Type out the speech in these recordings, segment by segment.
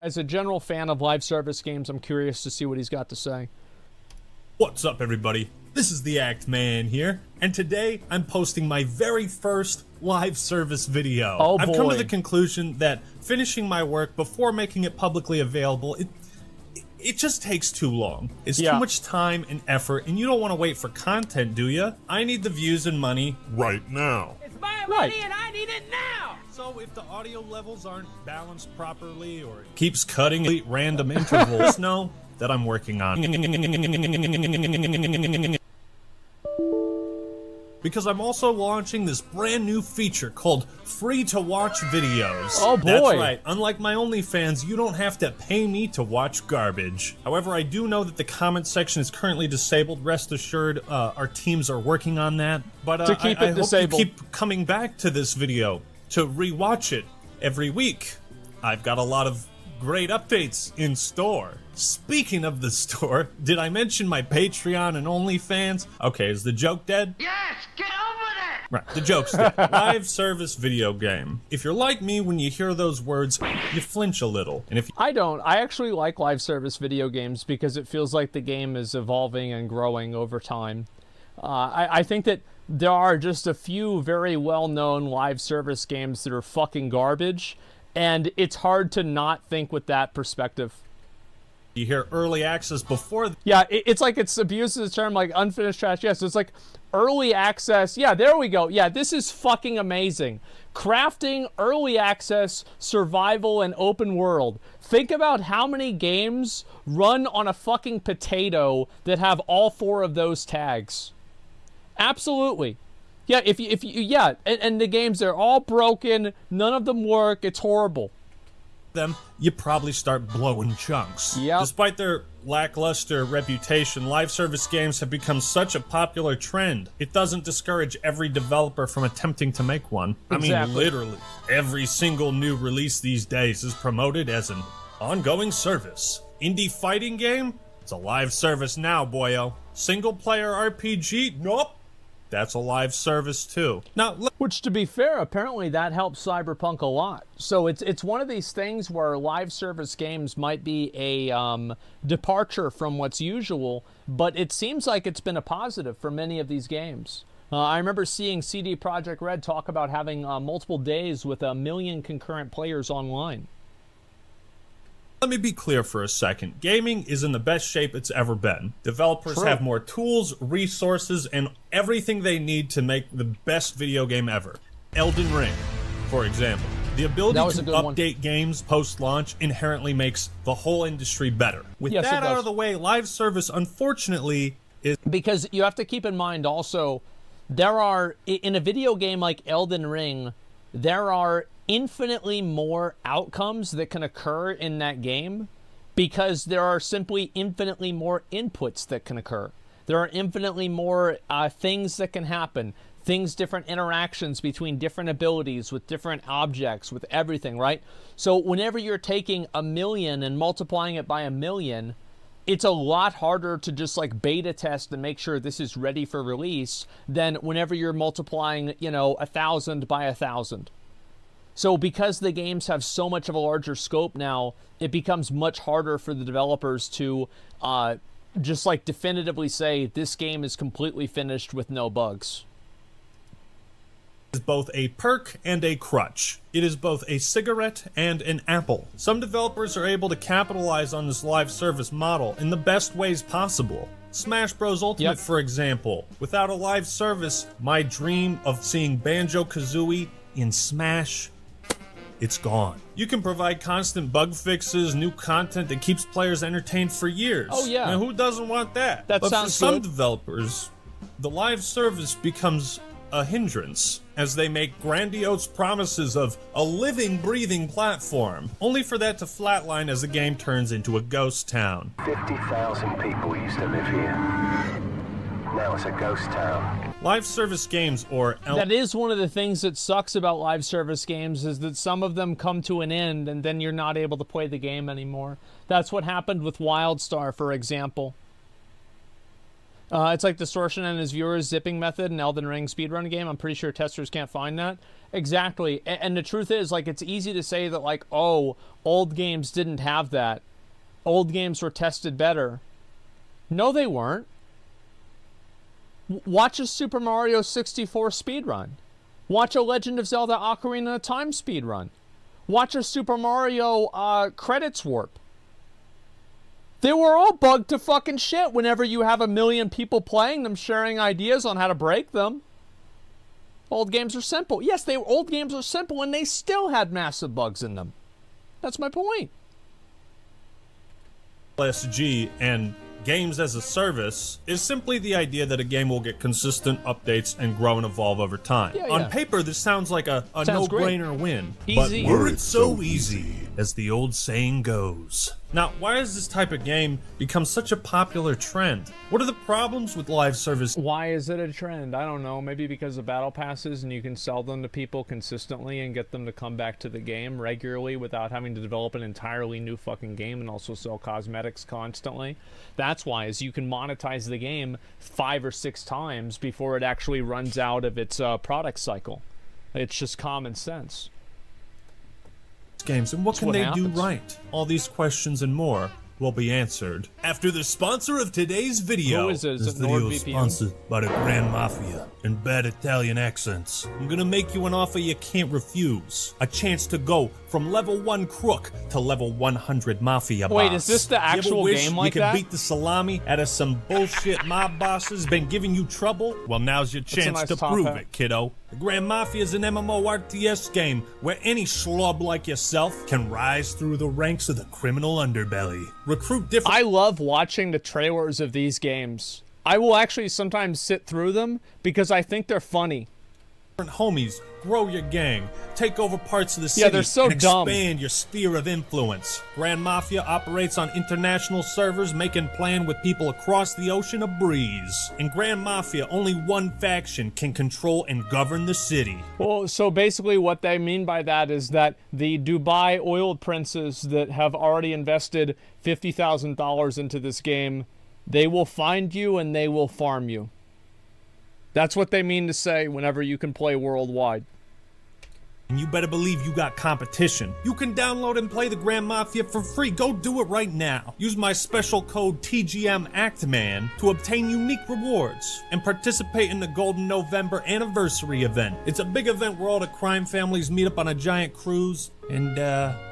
As a general fan of live service games, I'm curious to see what he's got to say. What's up, everybody? This is the Act Man here, and today I'm posting my very first live service video. Oh, I've come to the conclusion that finishing my work before making it publicly available, it it just takes too long. It's Yeah. too much time and effort, and you don't want to wait for content, do you? I need the views and money right now. It's Right. money and I need it now! So if the audio levels aren't balanced properly or it keeps cutting at random intervals, know that I'm working on. Because I'm also launching this brand new feature called Free to Watch Videos. Oh, boy. That's right. Unlike my OnlyFans, you don't have to pay me to watch garbage. However, I do know that the comment section is currently disabled. Rest assured, uh, our teams are working on that. But uh, To keep I, it I disabled. hope you keep coming back to this video to rewatch it every week. I've got a lot of great updates in store. Speaking of the store, did I mention my Patreon and OnlyFans? Okay, is the joke dead? Yes, get over that! Right, the joke's dead. Live service video game. If you're like me, when you hear those words, you flinch a little. And if I don't. I actually like live service video games because it feels like the game is evolving and growing over time. Uh, I, I think that there are just a few very well known live service games that are fucking garbage, and it's hard to not think with that perspective. you hear early access before Yeah, it, it's like it's abuses the term like unfinished trash. Yes, it's like early access. Yeah, there we go. Yeah, this is fucking amazing. Crafting early access, survival, and open world. Think about how many games run on a fucking potato that have all four of those tags. Absolutely. Yeah, if you, if you, yeah, and, and the games they're all broken. None of them work. It's horrible. them, you probably start blowing chunks. Yeah. Despite their lackluster reputation, live service games have become such a popular trend. It doesn't discourage every developer from attempting to make one. I mean, literally, every single new release these days is promoted as an ongoing service. Indie fighting game? It's a live service now, boyo. Single player RPG? Nope. That's a live service too. Now, Which, to be fair, apparently that helps Cyberpunk a lot. So it's it's one of these things where live service games might be a um, departure from what's usual, but it seems like it's been a positive for many of these games. Uh, I remember seeing CD Projekt Red talk about having uh, multiple days with a million concurrent players online. Let me be clear for a second. Gaming is in the best shape it's ever been. Developers True. have more tools, resources, and everything they need to make the best video game ever. Elden Ring, for example. The ability to good one. update games post launch inherently makes the whole industry better. With Yes, that out of the way, live service, unfortunately, is because you have to keep in mind also there are in a video game like Elden Ring there are infinitely more outcomes that can occur in that game because there are simply infinitely more inputs that can occur there are infinitely more uh, things that can happen things different interactions between different abilities with different objects with everything right so whenever you're taking a million and multiplying it by a million it's a lot harder to just like beta test and make sure this is ready for release than whenever you're multiplying, you know, a thousand by a thousand. So because the games have so much of a larger scope now, it becomes much harder for the developers to uh, just like definitively say this game is completely finished with no bugs. is both a perk and a crutch. It is both a cigarette and an apple. Some developers are able to capitalize on this live service model in the best ways possible. Smash Bros. Ultimate, Yep. for example. Without a live service, my dream of seeing Banjo Kazooie in Smash it's gone. You can provide constant bug fixes, new content that keeps players entertained for years. Oh, yeah. Now, who doesn't want that? That but sounds for some good. developers, the live service becomes a hindrance as they make grandiose promises of a living, breathing platform, only for that to flatline as the game turns into a ghost town. 50,000 people used to live here. Now it's a ghost town. Live service games, or L- That is one of the things that sucks about live service games is that some of them come to an end and then you're not able to play the game anymore. That's what happened with WildStar, for example. Uh, it's like distortion and his viewers zipping method in Elden Ring speedrun game. I'm pretty sure testers can't find that. Exactly. A- And the truth is, like, it's easy to say that, like, oh, old games didn't have that. Old games were tested better. No, they weren't. Watch a Super Mario 64 speedrun. Watch a Legend of Zelda Ocarina of Time speedrun. Watch a Super Mario uh, credits warp. They were all bugged to fucking shit whenever you have a million people playing them sharing ideas on how to break them. Old games are simple. Yes, they old games are simple and they still had massive bugs in them. That's my point. SG and games as a service is simply the idea that a game will get consistent updates and grow and evolve over time. Yeah, On paper, this sounds like a, a no-brainer win. Easy. But were it so easy, as the old saying goes. Now, why has this type of game become such a popular trend? What are the problems with live service Why is it a trend? I don't know. Maybe because of battle passes and you can sell them to people consistently and get them to come back to the game regularly without having to develop an entirely new fucking game and also sell cosmetics constantly. That's why is you can monetize the game five or six times before it actually runs out of its uh, product cycle. It's just common sense. Games and what can what they happens. do right? All these questions and more will be answered after the sponsor of today's video. Who is it? Is this video is sponsored by the Grand Mafia and bad Italian accents. I'm gonna make you an offer you can't refuse. A chance to go from level 1 crook to level 100 mafia Wait, boss. is this the You actual wish game like you that? beat the salami out of some bullshit mob bosses been giving you trouble? Well, now's your chance nice to prove hat. it, kiddo. The Grand Mafia is an MMO RTS game where any schlub like yourself can rise through the ranks of the criminal underbelly. Recruit different I love watching the trailers of these games. I will actually sometimes sit through them because I think they're funny. Homies, grow your gang, take over parts of the city, Yeah, they're so and dumb. expand your sphere of influence. Grand Mafia operates on international servers, making plan with people across the ocean a breeze. In Grand Mafia, only one faction can control and govern the city. Well, so basically, what they mean by that is that the Dubai oil princes that have already invested $50,000 into this game, they will find you and they will farm you. That's what they mean to say whenever you can play worldwide. And you better believe you got competition. You can download and play the Grand Mafia for free. Go do it right now. Use my special code TGMACTMAN to obtain unique rewards and participate in the Golden November anniversary event. It's a big event where all the crime families meet up on a giant cruise and, uh,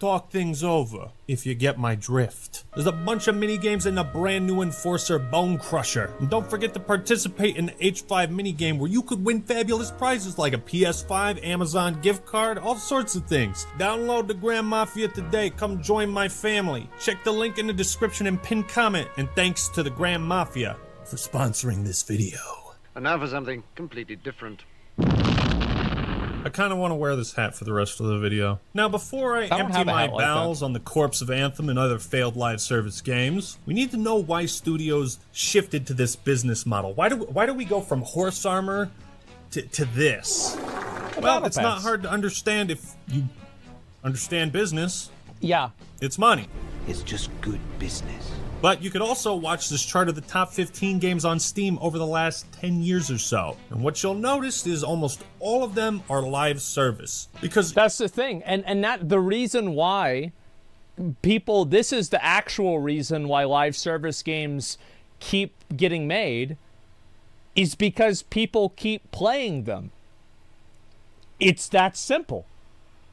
talk things over, if you get my drift. There's a bunch of mini games and a brand new Enforcer Bone Crusher. And don't forget to participate in the H5 minigame where you could win fabulous prizes like a PS5, Amazon gift card, all sorts of things. Download the Grand Mafia today. Come join my family. Check the link in the description and pin comment. And thanks to the Grand Mafia for sponsoring this video. And now for something completely different. I kind of want to wear this hat for the rest of the video. Now, before I, don't empty my hat like that. bowels on the corpse of Anthem and other failed live service games, we need to know why studios shifted to this business model. Why do why do we go from horse armor to, to this? Well, battle it's not hard to understand if you understand business. Yeah. It's money. It's just good business. But you could also watch this chart of the top 15 games on Steam over the last 10 years or so. And what you'll notice is almost all of them are live service. Because That's the thing. And and that the reason why people this is the actual reason why live service games keep getting made is because people keep playing them. It's that simple.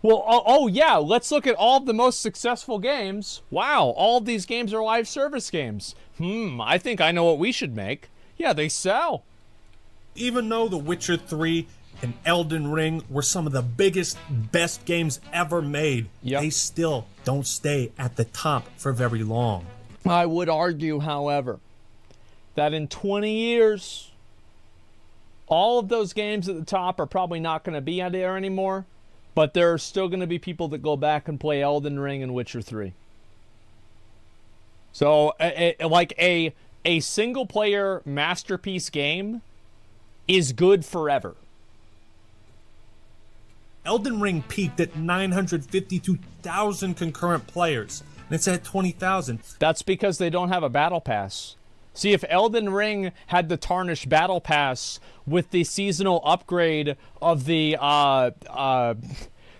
Well, oh, oh yeah, let's look at all the most successful games. Wow, all of these games are live service games. Hmm, I think I know what we should make. Yeah, they sell. even though The Witcher 3 and Elden Ring were some of the biggest, best games ever made, Yep. they still don't stay at the top for very long. I would argue, however, that in 20 years, all of those games at the top are probably not going to be out there anymore, but there are still going to be people that go back and play Elden Ring and Witcher 3. So, a, a- like a a single player masterpiece game is good forever. Elden Ring peaked at 952,000 concurrent players, and it's at 20,000. That's because they don't have a battle pass. See, if Elden Ring had the tarnished battle pass with the seasonal upgrade of the uh uh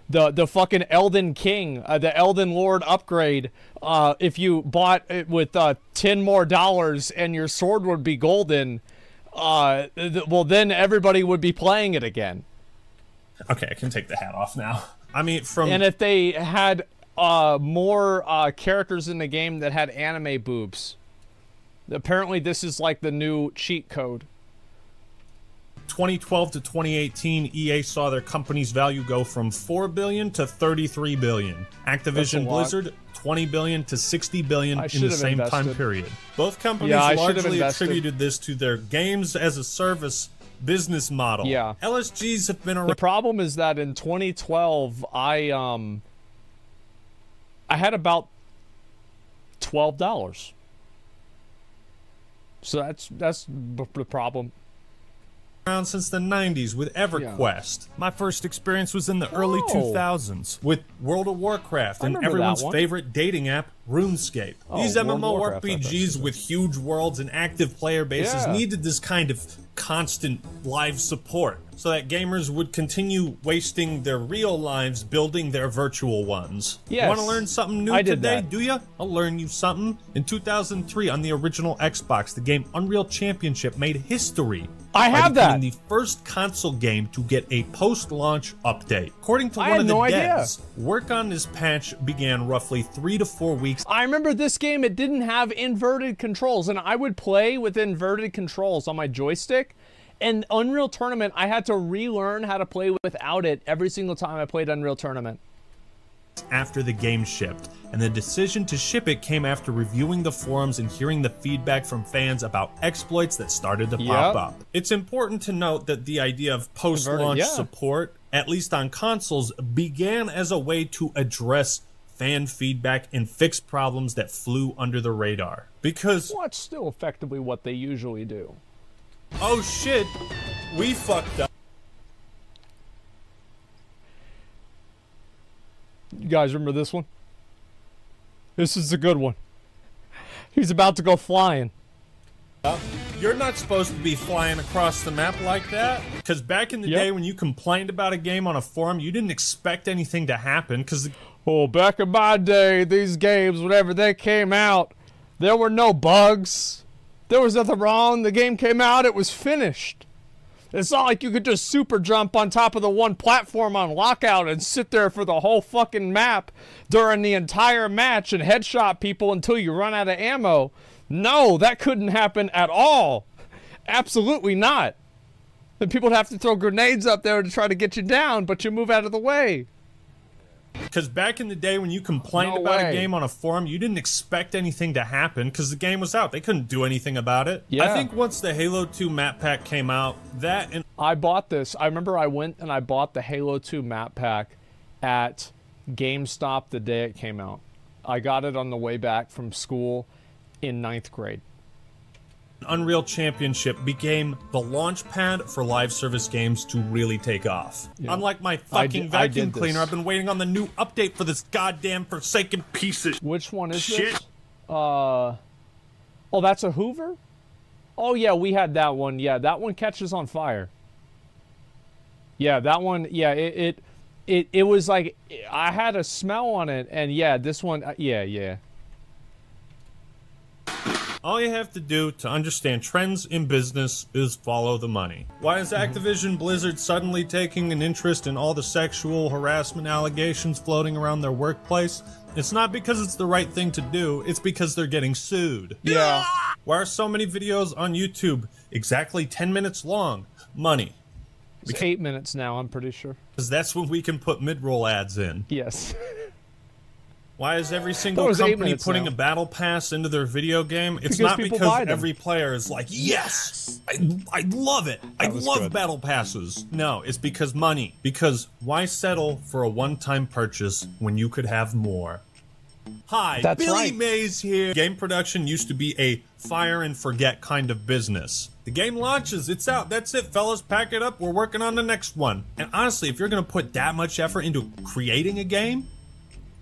the the fucking Elden King, uh, the Elden Lord upgrade, uh, if you bought it with uh, ten more dollars and your sword would be golden, uh, th- well then everybody would be playing it again. Okay, I can take the hat off now. I mean, from And if they had uh, more uh, characters in the game that had anime boobs, apparently this is like the new cheat code. 2012 to 2018, EA saw their company's value go from 4 billion to 33 billion. Activision. Blizzard 20 billion to 60 billion in the same time period. Both companies Yeah, I should have largely attributed this to their games as a service business model. Yeah. LSGs have been The problem is that in 2012, I um, I had about twelve dollars. So that's that's b- the problem. around since the 90s with EverQuest. My first experience was in the early Oh. 2000s with World of Warcraft I and everyone's favorite dating app, RuneScape. Oh, These World of Warcraft, MMORPGs with huge worlds and active player bases Yeah. needed this kind of constant live support so that gamers would continue wasting their real lives building their virtual ones. Yes. Want to learn something new I did today, that. do ya? I'll learn you something. In 2003, on the original Xbox, the game Unreal Championship made history. I have that. the first console game to get a post-launch update. According to I one of the no idea. devs, work on this patch began roughly three to four weeks I remember this game. It didn't have inverted controls, and I would play with inverted controls on my joystick. And Unreal Tournament, I had to relearn how to play without it every single time I played Unreal Tournament. After the game shipped, and the decision to ship it came after reviewing the forums and hearing the feedback from fans about exploits that started to pop up. It's important to note that the idea of post-launch yeah. support, at least on consoles, began as a way to address fan feedback and fix problems that flew under the radar. Because Well, it's still effectively what they usually do. oh shit, we fucked up. You guys remember this one? This is a good one. He's about to go flying. You're not supposed to be flying across the map like that. Because back in the Yep. day when you complained about a game on a forum, you didn't expect anything to happen because Oh, back in my day, these games, whenever they came out, there were no bugs. There was nothing wrong. The game came out, it was finished. It's not like you could just super jump on top of the one platform on lockout and sit there for the whole fucking map during the entire match and headshot people until you run out of ammo. No, that couldn't happen at all. Absolutely not. Then people would have to throw grenades up there to try to get you down, but you move out of the way. Because back in the day when you complained No about a game on a forum, you didn't expect anything to happen because the game was out. They couldn't do anything about it. Yeah. I think once the Halo 2 map pack came out, that and I bought this. I remember I went and I bought the Halo 2 map pack at GameStop the day it came out. I got it on the way back from school in ninth grade. Unreal Championship became the launch pad for live service games to really take off. Unlike my fucking did- vacuum cleaner, I've been waiting on the new update for this goddamn forsaken piece of Which one is Shit. this? Uh, oh, that's a Hoover. Oh yeah, we had that one. Yeah, that one catches on fire. Yeah, that one. Yeah, it it it, it was like I had a smell on it, and yeah, this one. uh, Yeah, yeah. All you have to do to understand trends in business is follow the money. Why is mm-hmm. Activision Blizzard suddenly taking an interest in all the sexual harassment allegations floating around their workplace? It's not because it's the right thing to do, it's because they're getting sued. Yeah. Why are so many videos on YouTube exactly 10 minutes long? Money. It's eight minutes now. I'm pretty sure. Because that's when we can put mid roll ads in. Yes. Why is every single That was eight company putting now. a battle pass into their video game? It's Because not because every player is like, yes, I, I love it. I love good. battle passes. No, it's because money. Because why settle for a one-time purchase when you could have more? Hi, That's Billy right. Mays here. Game production used to be a fire and forget kind of business. The game launches, it's out. That's it, fellas. Pack it up. We're working on the next one. And honestly, if you're going to put that much effort into creating a game,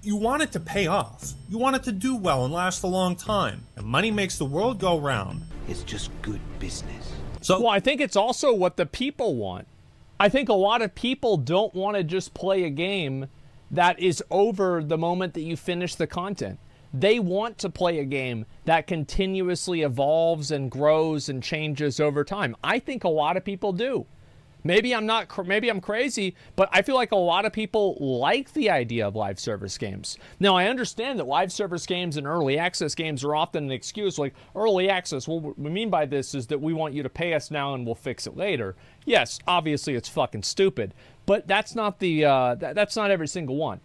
you want it to pay off. You want it to do well and last a long time. And money makes the world go round. It's just good business. So Well, I think it's also what the people want. I think a lot of people don't want to just play a game that is over the moment that you finish the content. They want to play a game that continuously evolves and grows and changes over time. I think a lot of people do. Maybe I'm not maybe I'm crazy, but I feel like a lot of people like the idea of live service games. Now, I understand that live service games and early access games are often an excuse like early access. What we mean by this is that we want you to pay us now and we'll fix it later. Yes, obviously it's fucking stupid, but that's not the uh, that, that's not every single one.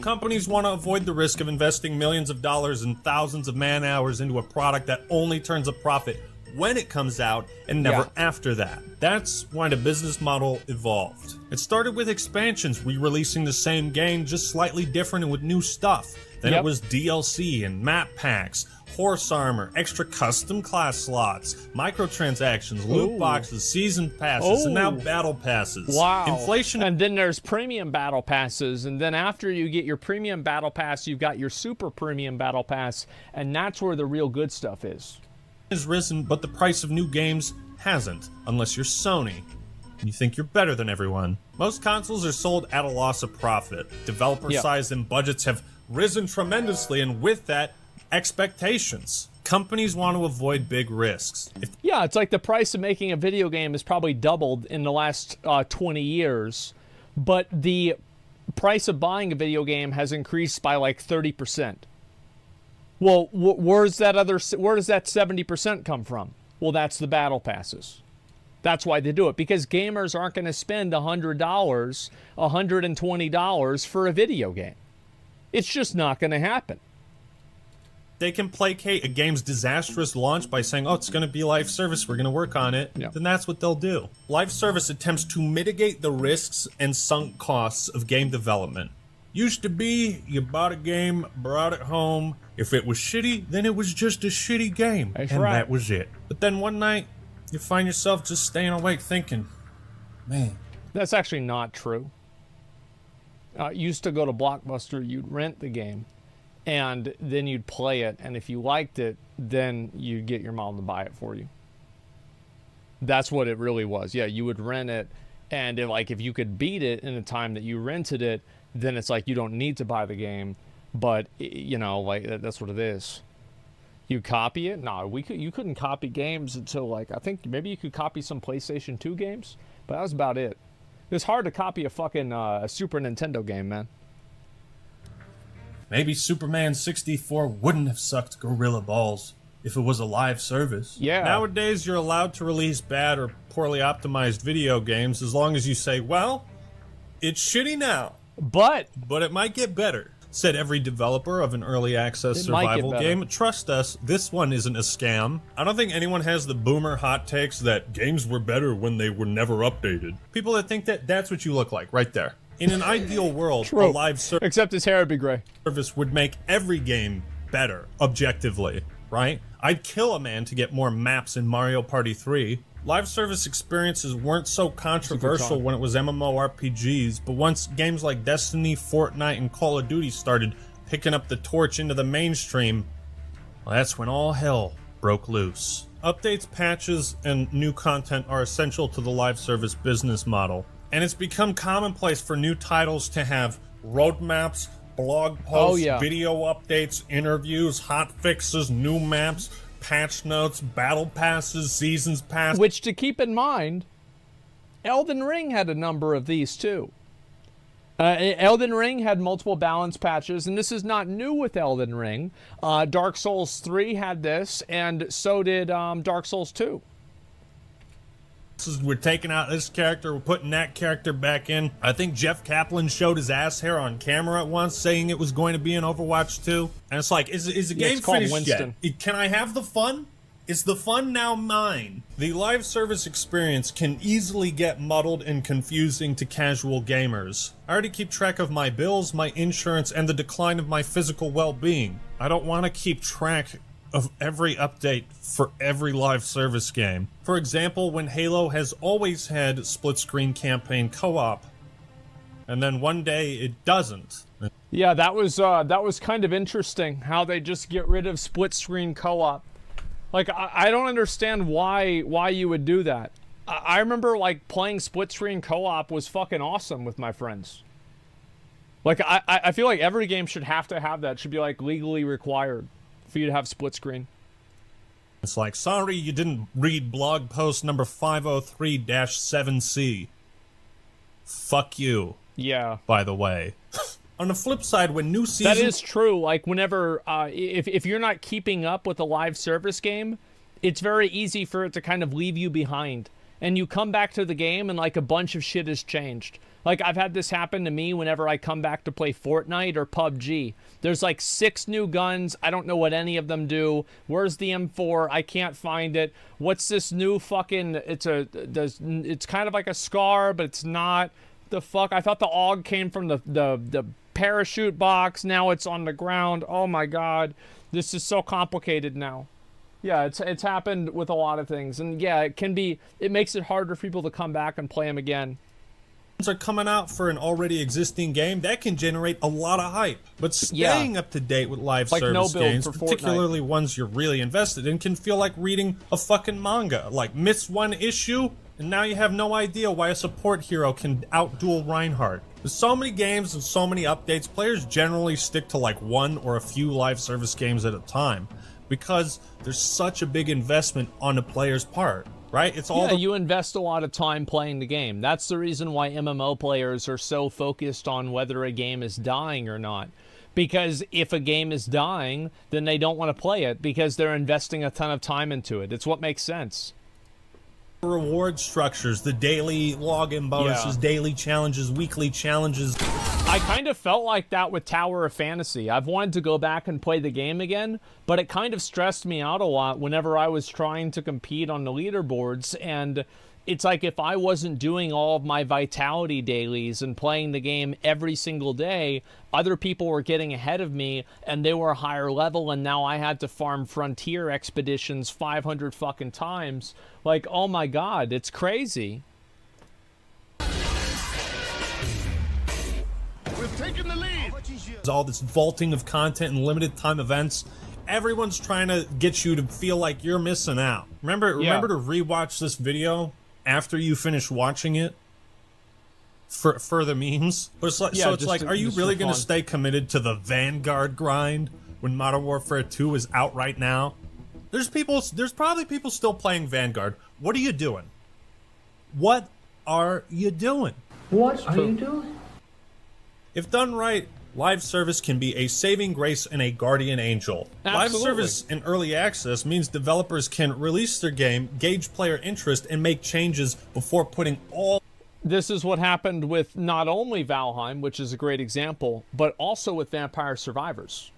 companies want to avoid the risk of investing millions of dollars and thousands of man hours into a product that only turns a profit when it comes out and never Yeah. after that. That's why the business model evolved. It started with expansions, re-releasing the same game just slightly different and with new stuff. Then Yep. it was DLC and map packs, horse armor, extra custom class slots, microtransactions, loot Ooh. boxes, season passes, and now battle passes. Wow. Inflation And then there's premium battle passes. And then after you get your premium battle pass, you've got your super premium battle pass. And that's where the real good stuff is. Has risen, but the price of new games hasn't, unless you're Sony. and You think you're better than everyone. Most consoles are sold at a loss of profit. Developer Yeah. size and budgets have risen tremendously, and with that, expectations. Companies want to avoid big risks. If Yeah, it's like the price of making a video game has probably doubled in the last uh, 20 years, but the price of buying a video game has increased by like 30%. Well, wh- where's that other where does that 70% come from? Well, that's the battle passes. That's why they do it because gamers aren't going to spend $100, $120 for a video game. It's just not going to happen. they can placate a game's disastrous launch by saying, oh, it's going to be live service, we're going to work on it, Yeah. then that's what they'll do. Live service attempts to mitigate the risks and sunk costs of game development. Used to be, you bought a game, brought it home. If it was shitty, then it was just a shitty game. That's and right. that was it. But then one night, you find yourself just staying awake thinking, man, That's actually not true. Uh, used to go to Blockbuster, you'd rent the game, and then you'd play it, and if you liked it, then you'd get your mom to buy it for you. That's what it really was. Yeah, you would rent it, and if, like if you could beat it in the time that you rented it, then it's like you don't need to buy the game. But you know, like that- that's what it is. You copy it? No, we could. You couldn't copy games until like I think maybe you could copy some PlayStation 2 games, but that was about it. It's hard to copy a fucking uh, a Super Nintendo game, man. maybe Superman 64 wouldn't have sucked Gorilla Balls if it was a live service. Yeah. Nowadays, you're allowed to release bad or poorly optimized video games as long as you say, well, it's shitty now, But but it might get better. Said every developer of an early access It survival game. Trust us, this one isn't a scam. I don't think anyone has the boomer hot takes that games were better when they were never updated. People that think that that's what you look like right there. In an ideal world, a live service except his hair would be gray. service would make every game better objectively, right? I'd kill a man to get more maps in Mario Party 3. Live service experiences weren't so controversial when it was MMORPGs, but once games like Destiny, Fortnite, and Call of Duty started picking up the torch into the mainstream, well, that's when all hell broke loose. Updates, patches, and new content are essential to the live service business model. And it's become commonplace for new titles to have roadmaps, blog posts, Oh, yeah. video updates, interviews, hot fixes, new maps, patch notes, battle passes, seasons pass. Which to keep in mind, Elden Ring had a number of these too. Uh, Elden Ring had multiple balance patches, and this is not new with Elden Ring. Uh, Dark Souls 3 had this, and so did um, Dark Souls 2. We're taking out this character, we're putting that character back in. I think Jeff Kaplan showed his ass hair on camera at once, saying it was going to be in Overwatch 2. And it's like, is, is the Yeah, game it's called finished Winston. yet? Can I have the fun? Is the fun now mine? The live service experience can easily get muddled and confusing to casual gamers. I already keep track of my bills, my insurance, and the decline of my physical well being. I don't want to keep track of every update for every live service game. For example, when Halo has always had split screen campaign co op, and then one day it doesn't. Yeah, that was uh, that was kind of interesting how they just get rid of split screen co-op. Like I, I don't understand why why you would do that. I, I remember like playing split screen co-op was fucking awesome with my friends. Like I, I I feel like every game should have to have that. Should be like legally required for you to have split screen. It's like, sorry you didn't read blog post number 503-7C. Fuck you, Yeah. by the way. On the flip side, when new season That is true. Like whenever uh, if if you're not keeping up with a live service game, it's very easy for it to kind of leave you behind. And you come back to the game and like a bunch of shit has changed. Like I've had this happen to me whenever I come back to play Fortnite or PUBG. There's like six new guns. I don't know what any of them do. Where's the M4? I can't find it. What's this new fucking it's a it's kind of like a scar, but it's not. The fuck? I thought the AUG came from the the the parachute box. Now it's on the ground. Oh my god. This is so complicated now. Yeah, it's it's happened with a lot of things. And yeah, it can be it makes it harder for people to come back and play them again. are coming out for an already existing game, that can generate a lot of hype. But staying up to date with live Like service build games, for Fortnite. particularly ones you're really invested in, can feel like reading a fucking manga. Like, miss one issue, and now you have no idea why a support hero can outduel Reinhardt. With so many games and so many updates, players generally stick to like one or a few live service games at a time because there's such a big investment on the player's part, right? It's all yeah, the you invest a lot of time playing the game. That's the reason why MMO players are so focused on whether a game is dying or not. Because if a game is dying, then they don't want to play it because they're investing a ton of time into it. It's what makes sense. reward structures, the daily login bonuses, Yeah. daily challenges, weekly challenges. I kind of felt like that with Tower of Fantasy. I've wanted to go back and play the game again, but it kind of stressed me out a lot whenever I was trying to compete on the leaderboards. And it's like if I wasn't doing all of my vitality dailies and playing the game every single day, other people were getting ahead of me and they were a higher level, and now I had to farm frontier expeditions 500 fucking times. Like, oh my god, it's crazy. We've the lead. All this vaulting of content and limited time events. Everyone's trying to get you to feel like you're missing out. Remember, Yeah. remember to rewatch this video after you finish watching it for for the memes. But it's like, Yeah, so it's like, to- are you really going to stay committed to the Vanguard grind when Modern Warfare 2 is out right now? There's people. There's probably people still playing Vanguard. What are you doing? What are you doing? What are you doing? If done right, live service can be a saving grace and a guardian angel. Live service and early access means developers can release their game, gauge player interest, and make changes before putting all this is what happened with not only Valheim, which is a great example, but also with Vampire Survivors.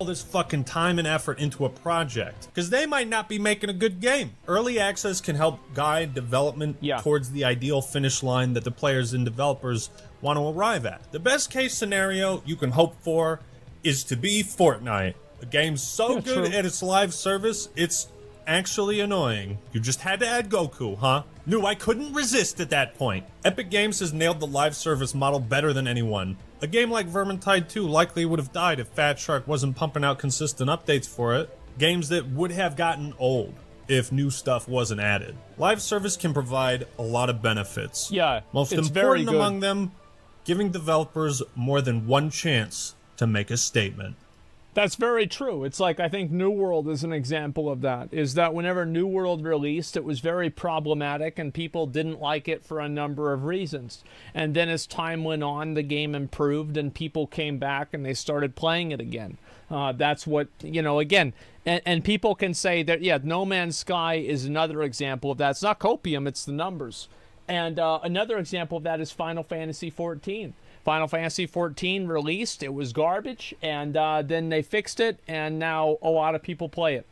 All this fucking time and effort into a project because they might not be making a good game. Early access can help guide development Yeah. towards the ideal finish line that the players and developers want to arrive at. The best case scenario you can hope for is to be Fortnite. A game so Yeah, good true. at its live service, it's actually annoying. You just had to add Goku, huh? Knew I couldn't resist at that point. Epic Games has nailed the live service model better than anyone. A game like Vermintide 2 likely would have died if Fatshark wasn't pumping out consistent updates for it. Games that would have gotten old if new stuff wasn't added. Live service can provide a lot of benefits. Yeah, Most important among them, giving developers more than one chance to make a statement. That's very true. It's like I think New World is an example of that. Is that whenever New World released, it was very problematic and people didn't like it for a number of reasons. And then as time went on, the game improved and people came back and they started playing it again. Uh, that's what you know. Again, and, and people can say that yeah, No Man's Sky is another example of that. It's not copium; it's the numbers. And uh, another example of that is Final Fantasy 14. Final Fantasy 14 released, it was garbage, and uh, then they fixed it, and now a lot of people play it.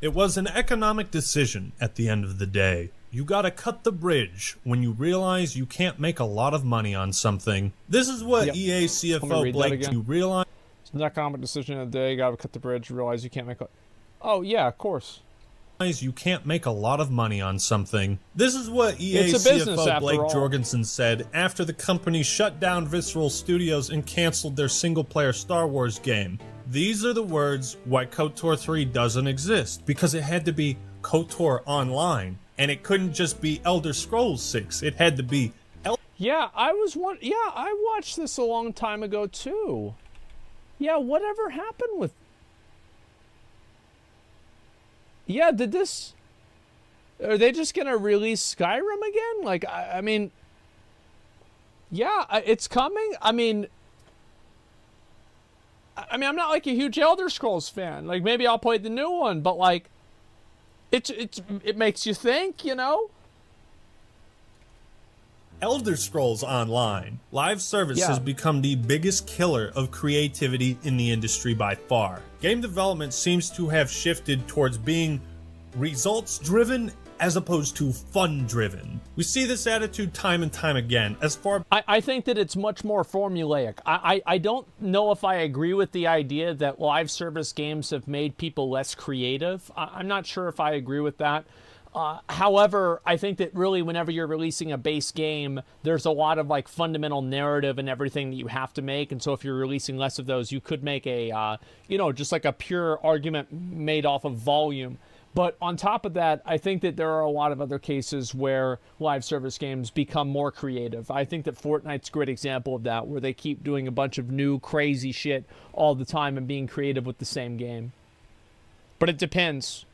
It was an economic decision at the end of the day. You gotta cut the bridge when you realize you can't make a lot of money on something. This is what Yep. EA CFO Blake you realize It's an economic decision of the day. You gotta cut the bridge. Realize you can't make it. Oh yeah, of course. You can't make a lot of money on something. This is what EA It's a business, CFO Blake. Jorgensen said after the company shut down Visceral Studios and canceled their single player Star Wars game. These are the words why KOTOR 3 doesn't exist, because it had to be KOTOR Online, and it couldn't just be Elder Scrolls 6. It had to be El- Yeah, I was one. Yeah, I watched this a long time ago too. Yeah, whatever happened with? Yeah, did this? Are they just gonna release Skyrim again? Like, I, I mean, yeah, it's coming. I mean, I mean, I'm not like a huge Elder Scrolls fan. Like, maybe I'll play the new one, but like, it's it's it makes you think, you know. Elder Scrolls Online. Live service Yeah. has become the biggest killer of creativity in the industry by far. Game development seems to have shifted towards being results driven as opposed to fun driven. We see this attitude time and time again. As far I, I think that it's much more formulaic. I, I, I don't know if I agree with the idea that live service games have made people less creative. I, I'm not sure if I agree with that. Uh, however, I think that really, whenever you're releasing a base game, there's a lot of like fundamental narrative and everything that you have to make. And so, if you're releasing less of those, you could make a, uh, you know, just like a pure argument made off of volume. But on top of that, I think that there are a lot of other cases where live service games become more creative. I think that Fortnite's a great example of that, where they keep doing a bunch of new crazy shit all the time and being creative with the same game. But it depends.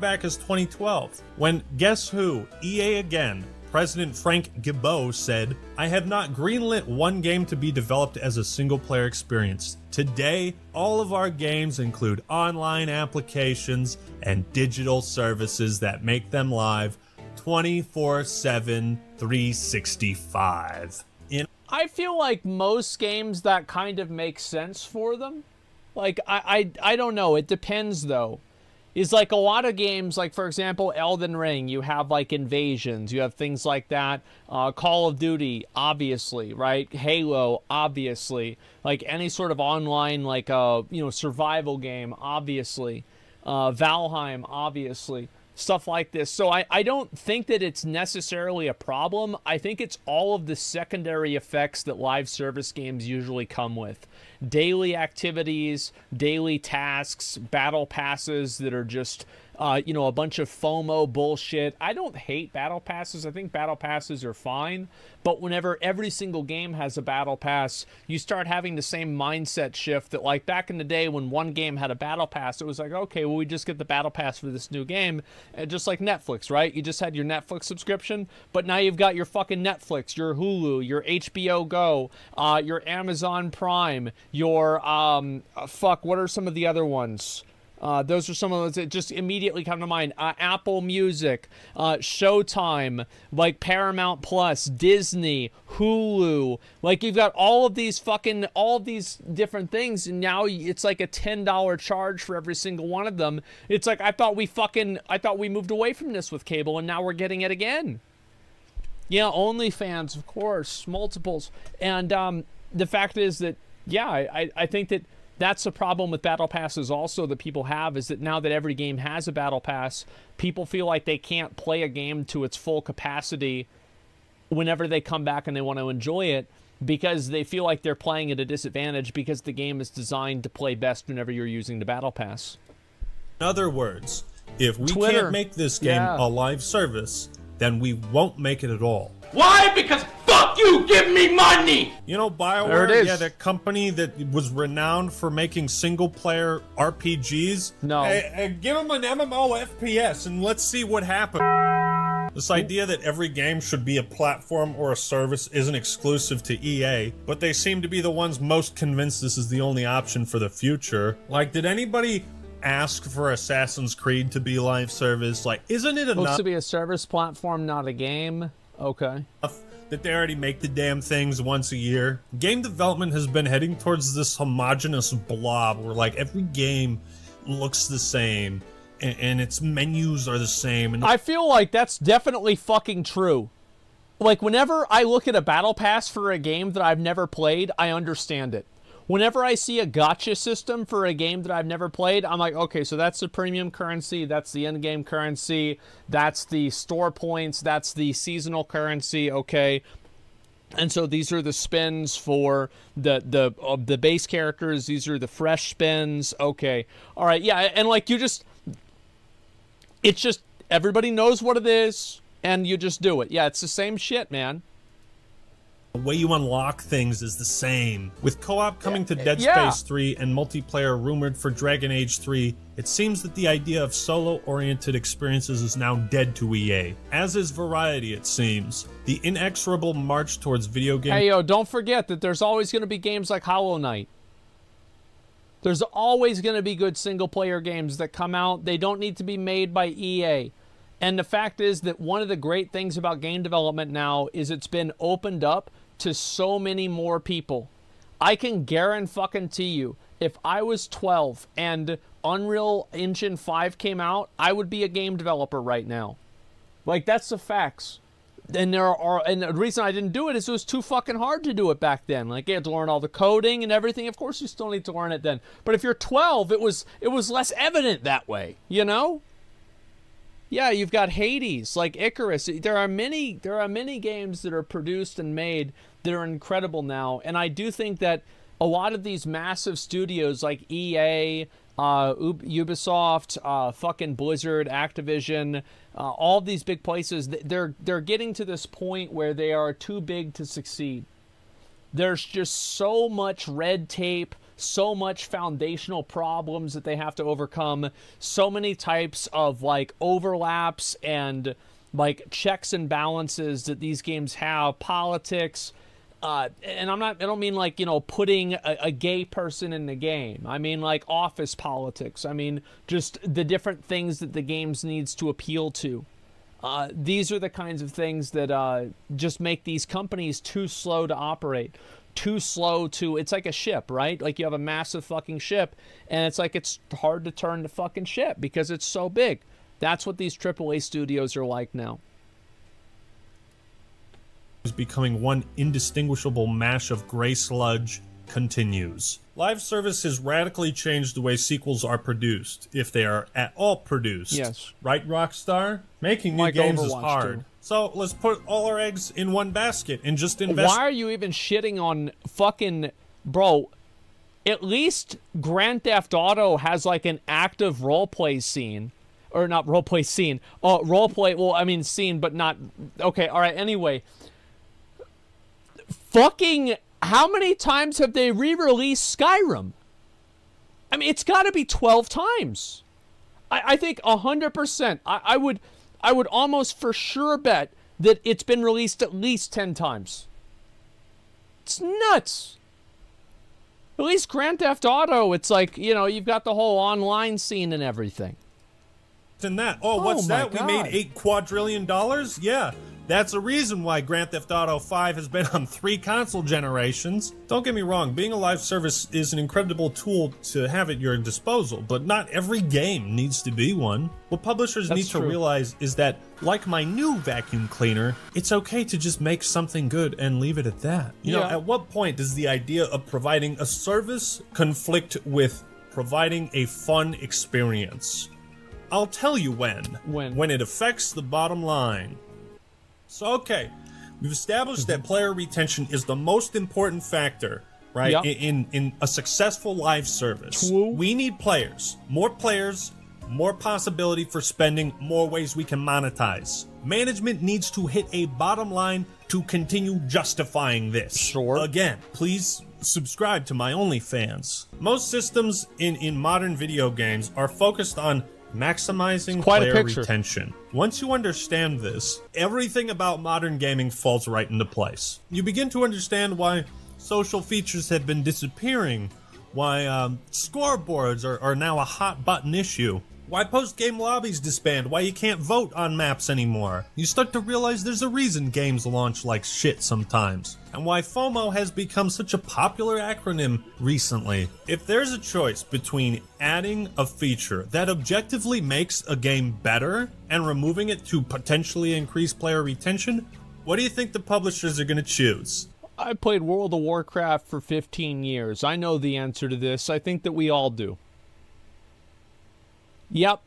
Back as 2012, when guess who? EA again. President Frank Gibeau said, I have not greenlit one game to be developed as a single player experience. Today, all of our games include online applications and digital services that make them live 24 7, 365. In I feel like most games that kind of makes sense for them. Like I, I I don't know. It depends though. Is like a lot of games, like for example, Elden Ring. You have like invasions. You have things like that. Uh, Call of Duty, obviously, right? Halo, obviously. Like any sort of online, like uh, you know, survival game, obviously. Uh, Valheim, obviously stuff like this. So I, I don't think that it's necessarily a problem. I think it's all of the secondary effects that live service games usually come with. Daily activities, daily tasks, battle passes that are just uh, you know, a bunch of FOMO bullshit. I don't hate battle passes. I think battle passes are fine. But whenever every single game has a battle pass, you start having the same mindset shift that, like, back in the day when one game had a battle pass, it was like, okay, well, we just get the battle pass for this new game. And just like Netflix, right? You just had your Netflix subscription, but now you've got your fucking Netflix, your Hulu, your HBO Go, uh, your Amazon Prime, your, um, uh, fuck, what are some of the other ones? Uh, those are some of those that just immediately come to mind. Uh, Apple Music, uh, Showtime, like Paramount Plus, Disney, Hulu. Like you've got all of these fucking all of these different things, and now it's like a ten dollar charge for every single one of them. It's like I thought we fucking I thought we moved away from this with cable, and now we're getting it again. Yeah, OnlyFans, of course, multiples, and um, the fact is that yeah, I, I think that that's the problem with battle passes also that people have is that now that every game has a battle pass people feel like they can't play a game to its full capacity whenever they come back and they want to enjoy it because they feel like they're playing at a disadvantage because the game is designed to play best whenever you're using the battle pass In other words, if we Twitter. can't make this game Yeah. a live service, then we won't make it at all. Why? Because fuck you, give me money! You know, There BioWare, it is. yeah, that company that was renowned for making single player RPGs. No. Hey, hey, give them an MMO FPS and let's see what happens. This idea that every game should be a platform or a service isn't exclusive to EA, but they seem to be the ones most convinced this is the only option for the future. Like, did anybody ask for Assassin's Creed to be live service? Like, isn't it supposed enough? to be a service platform not a game okay that they already make the damn things once a year. Game development has been heading towards this homogenous blob where like every game looks the same and, and its menus are the same and I feel like that's definitely fucking true. Like whenever I look at a battle pass for a game that I've never played, I understand it. Whenever I see a gacha system for a game that I've never played, I'm like, okay, so that's the premium currency, that's the end game currency, that's the store points, that's the seasonal currency, okay. And so these are the spins for the the uh, the base characters. These are the fresh spins. Okay, all right, yeah, and like you just, it's just everybody knows what it is, and you just do it. Yeah, it's the same shit, man. The way you unlock things is the same. With co-op coming to Dead yeah. Space 3 and multiplayer rumored for Dragon Age 3, it seems that the idea of solo-oriented experiences is now dead to EA. As is variety, it seems. The inexorable march towards video game Hey, yo, don't forget that there's always going to be games like Hollow Knight. There's always going to be good single player games that come out. They don't need to be made by EA. And the fact is that one of the great things about game development now is it's been opened up to so many more people. I can guarantee you, if I was 12 and Unreal Engine 5 came out, I would be a game developer right now. Like that's the facts. And there are, and the reason I didn't do it is it was too fucking hard to do it back then. Like you had to learn all the coding and everything. Of course, you still need to learn it then. But if you're 12, it was it was less evident that way. You know? Yeah, you've got Hades, like Icarus. There are many there are many games that are produced and made that are incredible now, and I do think that a lot of these massive studios like EA, uh, Ubisoft, uh, fucking Blizzard, Activision, uh, all these big places, they're they're getting to this point where they are too big to succeed. There's just so much red tape so much foundational problems that they have to overcome, so many types of like overlaps and like checks and balances that these games have, politics. Uh, and I'm not, I don't mean like, you know, putting a, a gay person in the game. I mean like office politics. I mean just the different things that the games needs to appeal to. Uh, these are the kinds of things that uh, just make these companies too slow to operate too slow to it's like a ship right like you have a massive fucking ship and it's like it's hard to turn the fucking ship because it's so big that's what these aaa studios are like now is becoming one indistinguishable mash of gray sludge continues. Live service has radically changed the way sequels are produced, if they are at all produced. Yes. Right, Rockstar? Making new Like games is hard. too. So let's put all our eggs in one basket and just invest. why are you even shitting on fucking bro at least grand theft auto has like an active roleplay scene or not roleplay scene uh roleplay well i mean scene but not okay all right anyway fucking how many times have they re-released Skyrim? I mean, it's got to be twelve times. I, I think hundred percent. I, I would, I would almost for sure bet that it's been released at least ten times. It's nuts. At least Grand Theft Auto, it's like you know you've got the whole online scene and everything. in that. Oh, what's oh, my that? We made eight quadrillion dollars? Yeah. That's a reason why Grand Theft Auto 5 has been on three console generations. Don't get me wrong, being a live service is an incredible tool to have at your disposal, but not every game needs to be one. What publishers That's need to true. realize is that, like my new vacuum cleaner, it's okay to just make something good and leave it at that. You know, at what point does the idea of providing a service conflict with providing a fun experience? I'll tell you when. When? When it affects the bottom line. So, okay, we've established that mm-hmm. player retention is the most important factor, right? Yep. In, in in a successful live service. True. We need players. More players, more possibility for spending, more ways we can monetize. Management needs to hit a bottom line to continue justifying this. Sure. Again, please subscribe to my OnlyFans. Most systems in, in modern video games are focused on maximizing quite a player picture. retention. Once you understand this, everything about modern gaming falls right into place. You begin to understand why social features have been disappearing, why um, scoreboards are, are now a hot button issue, why post game lobbies disband, why you can't vote on maps anymore. You start to realize there's a reason games launch like shit sometimes, and why FOMO has become such a popular acronym recently. If there's a choice between adding a feature that objectively makes a game better and removing it to potentially increase player retention, what do you think the publishers are going to choose? I played World of Warcraft for 15 years. I know the answer to this. I think that we all do. Yep.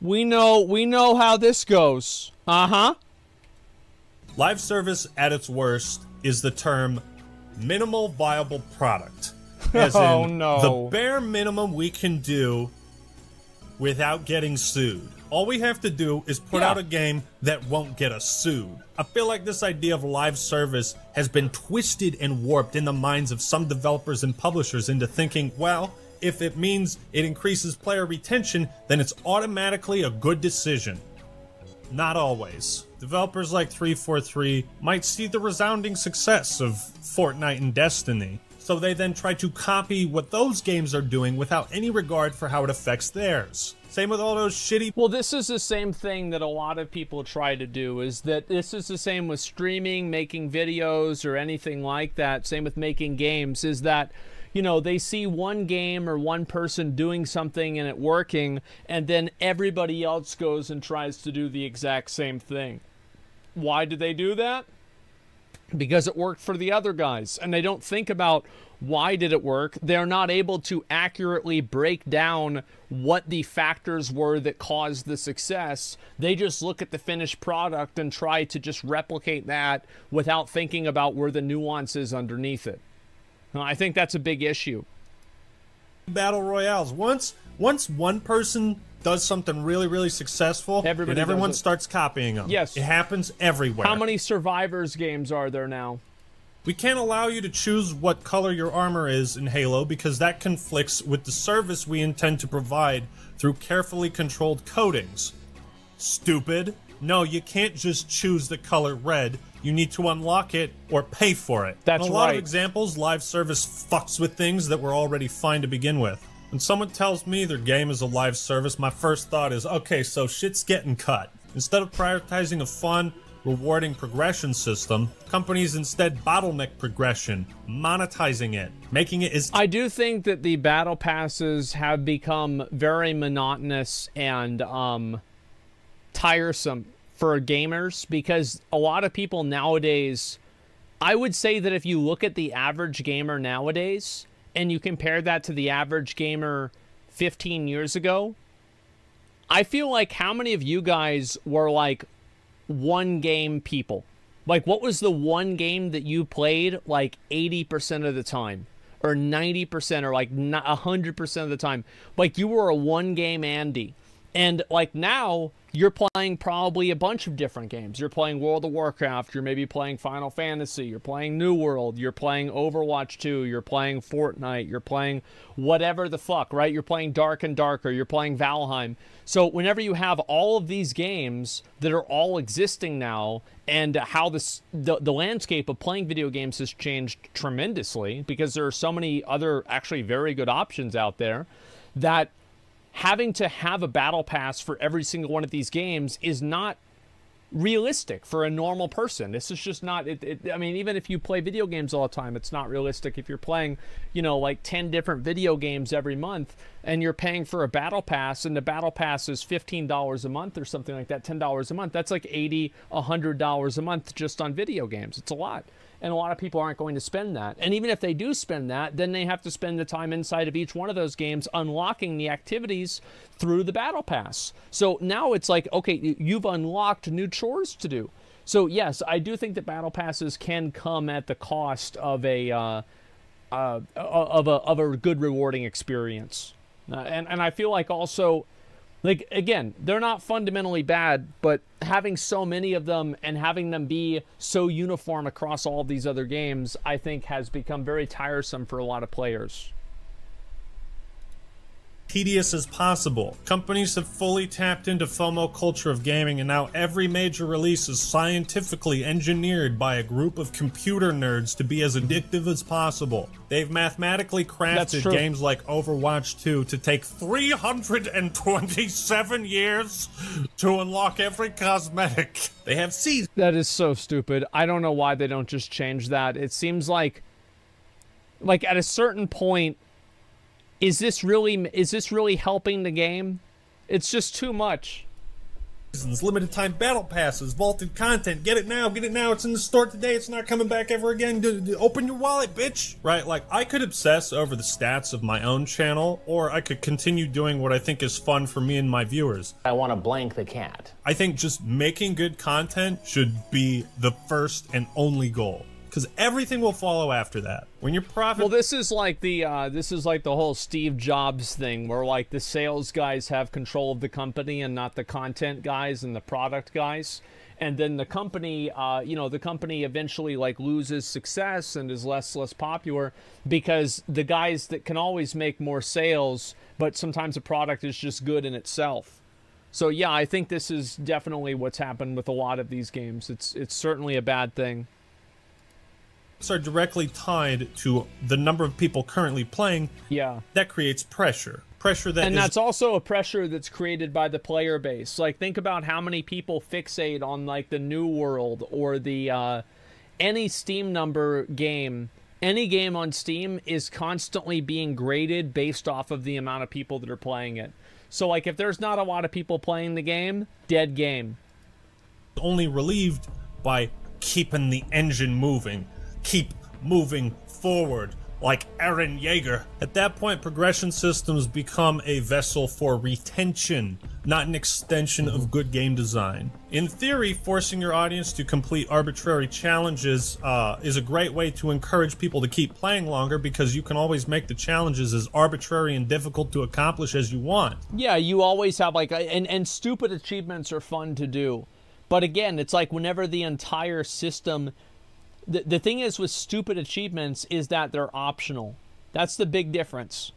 We know we know how this goes. Uh-huh. Live service at its worst is the term minimal viable product. As Oh, in no. the bare minimum we can do without getting sued. All we have to do is put Yeah. out a game that won't get us sued. I feel like this idea of live service has been twisted and warped in the minds of some developers and publishers into thinking, well, if it means it increases player retention, then it's automatically a good decision. Not always. Developers like 343 might see the resounding success of Fortnite and Destiny, so they then try to copy what those games are doing without any regard for how it affects theirs. Same with all those shitty Well, this is the same thing that a lot of people try to do is that this is the same with streaming, making videos, or anything like that. Same with making games, is that, you know, they see one game or one person doing something and it working, and then everybody else goes and tries to do the exact same thing. Why do they do that? because it worked for the other guys. And they don't think about why did it work. They're not able to accurately break down what the factors were that caused the success. They just look at the finished product and try to just replicate that without thinking about where the nuance is underneath it. I think that's a big issue. Battle royales. Once once one person does something really really successful, Everybody then everyone starts copying them. Yes. it happens everywhere. how many survivors games are there now We can't allow you to choose what color your armor is in Halo because that conflicts with the service we intend to provide through carefully controlled coatings. Stupid. No, you can't just choose the color red. You need to unlock it or pay for it. That's In a lot right. of examples, live service fucks with things that were already fine to begin with. When someone tells me their game is a live service, my first thought is, okay, so shit's getting cut. Instead of prioritizing a fun, rewarding progression system, companies instead bottleneck progression, monetizing it, making it as I do think that the battle passes have become very monotonous and um, tiresome for gamers because a lot of people nowadays. I would say that if you look at the average gamer nowadays and you compare that to the average gamer 15 years ago, I feel like how many of you guys were like one game people? Like, what was the one game that you played like 80% of the time? Or 90% or like not 100% of the time? Like, you were a one game Andy. And like now, you're playing probably a bunch of different games. You're playing World of Warcraft, you're maybe playing Final Fantasy, you're playing New World, you're playing Overwatch 2, you're playing Fortnite, you're playing whatever the fuck, right? You're playing Dark and Darker, you're playing Valheim. So whenever you have all of these games that are all existing now and how this the, the landscape of playing video games has changed tremendously because there are so many other actually very good options out there that having to have a battle pass for every single one of these games is not realistic for a normal person. This is just not. It, it, I mean, even if you play video games all the time, it's not realistic. If you're playing, you know, like ten different video games every month, and you're paying for a battle pass, and the battle pass is fifteen dollars a month or something like that, ten dollars a month. That's like eighty, a hundred dollars a month just on video games. It's a lot. And a lot of people aren't going to spend that. And even if they do spend that, then they have to spend the time inside of each one of those games unlocking the activities through the battle pass. So now it's like, okay, you've unlocked new chores to do. So yes, I do think that battle passes can come at the cost of a uh, uh, of a of a good rewarding experience. Uh, and and I feel like also like again, they're not fundamentally bad, but having so many of them and having them be so uniform across all these other games, I think has become very tiresome for a lot of players. Tedious as possible. Companies have fully tapped into FOMO culture of gaming, and now every major release is scientifically engineered by a group of computer nerds to be as addictive as possible. They've mathematically crafted games like Overwatch 2 to take 327 years to unlock every cosmetic. They have seasons. That is so stupid. I don't know why they don't just change that. It seems like like at a certain point is this really is this really helping the game? It's just too much. limited time battle passes, vaulted content. Get it now, get it now. It's in the store today. It's not coming back ever again. D- d- open your wallet, bitch. Right? Like, I could obsess over the stats of my own channel, or I could continue doing what I think is fun for me and my viewers. I want to blank the cat. I think just making good content should be the first and only goal. Because everything will follow after that. When you're profit Well, this is like the uh, this is like the whole Steve Jobs thing, where like the sales guys have control of the company and not the content guys and the product guys, and then the company, uh, you know, the company eventually like loses success and is less less popular because the guys that can always make more sales, but sometimes the product is just good in itself. So yeah, I think this is definitely what's happened with a lot of these games. It's it's certainly a bad thing. Are directly tied to the number of people currently playing. Yeah. That creates pressure. Pressure that and is- that's also a pressure that's created by the player base like think about how many people fixate on like the new world or the uh, any steam number game any game on steam is constantly being graded based off of the amount of people that are playing it so like if there's not a lot of people playing the game dead game only relieved by keeping the engine moving. Keep moving forward, like Eren Yeager. At that point, progression systems become a vessel for retention, not an extension of good game design. In theory, forcing your audience to complete arbitrary challenges uh, is a great way to encourage people to keep playing longer because you can always make the challenges as arbitrary and difficult to accomplish as you want. Yeah, you always have like, and and stupid achievements are fun to do, but again, it's like whenever the entire system, the the thing is with stupid achievements is that they're optional. That's the big difference.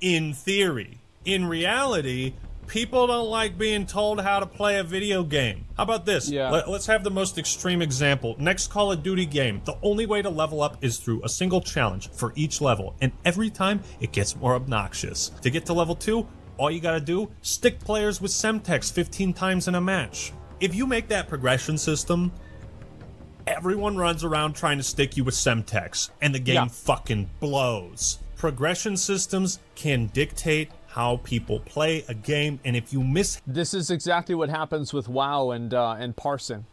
in theory. In reality, people don't like being told how to play a video game. How about this? Yeah. Let, us have the most extreme example. Next Call of Duty game, the only way to level up is through a single challenge for each level, and every time it gets more obnoxious. To get to level 2, all you gotta do, stick players with Semtex 15 times in a match. If you make that progression system, everyone runs around trying to stick you with Semtex, and the game Yeah. fucking blows. Progression systems can dictate how people play a game, and if you miss This is exactly what happens with WoW and uh, and parsing.